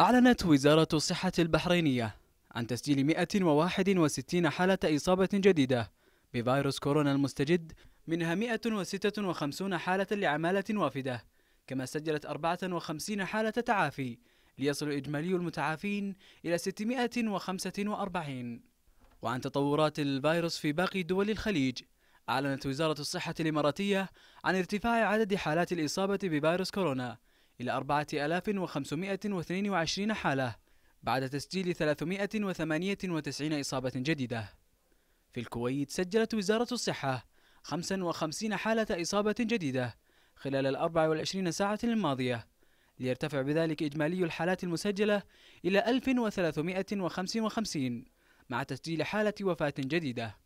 أعلنت وزارة الصحة البحرينية عن تسجيل 161 حالة إصابة جديدة بفيروس كورونا المستجد منها 156 حالة لعمالة وافدة كما سجلت 54 حالة تعافي ليصل إجمالي المتعافين إلى 645 وعن تطورات الفيروس في باقي دول الخليج أعلنت وزارة الصحة الإماراتية عن ارتفاع عدد حالات الإصابة بفيروس كورونا إلى 4522 حالة بعد تسجيل 398 إصابة جديدة. في الكويت سجلت وزارة الصحة 55 حالة إصابة جديدة خلال ال 24 ساعة الماضية ليرتفع بذلك إجمالي الحالات المسجلة إلى 1355 مع تسجيل حالة وفاة جديدة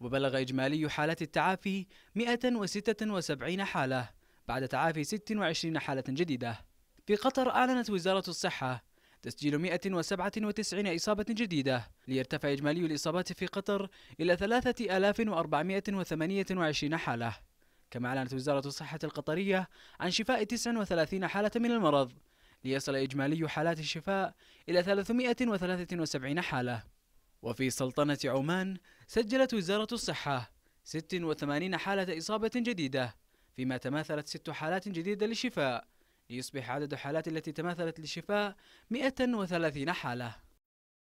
وبلغ إجمالي حالات التعافي 176 حالة. بعد تعافي 26 حالة جديدة. في قطر أعلنت وزارة الصحة تسجيل 197 إصابة جديدة ليرتفع إجمالي الإصابات في قطر إلى 3428 حالة. كما أعلنت وزارة الصحة القطرية عن شفاء 39 حالة من المرض ليصل إجمالي حالات الشفاء إلى 373 حالة. وفي سلطنة عمان سجلت وزارة الصحة 86 حالة إصابة جديدة فيما تماثلت ست حالات جديدة للشفاء ليصبح عدد الحالات التي تماثلت للشفاء 130 حالة.